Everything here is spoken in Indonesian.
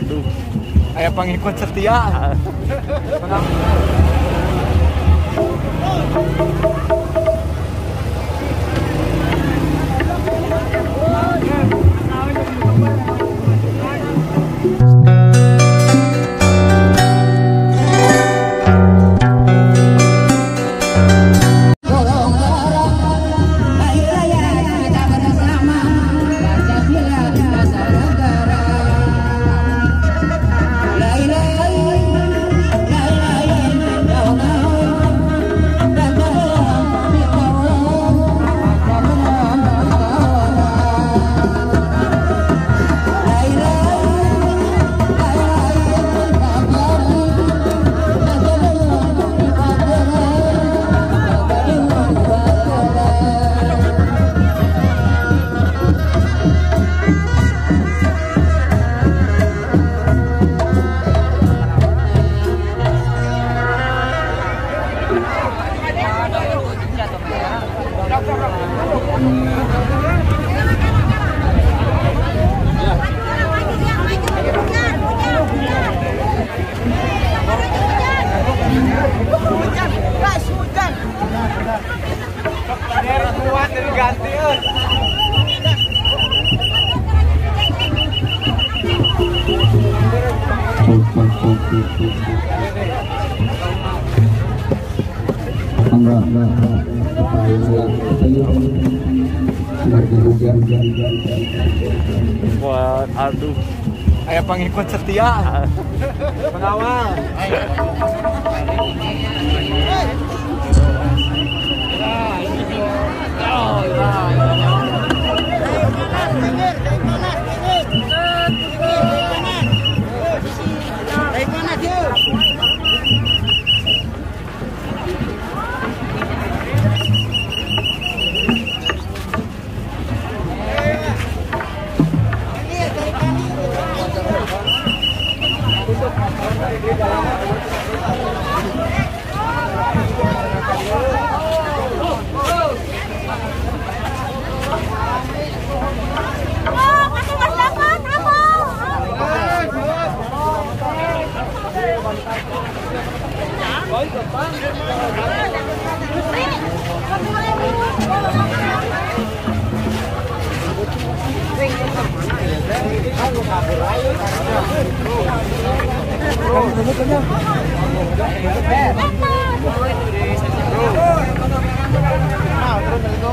aduh Ayah pengikut setia. Ganti eh. enggak aduh Ayah pengikut setia. Pengawal. Nah, terus itu.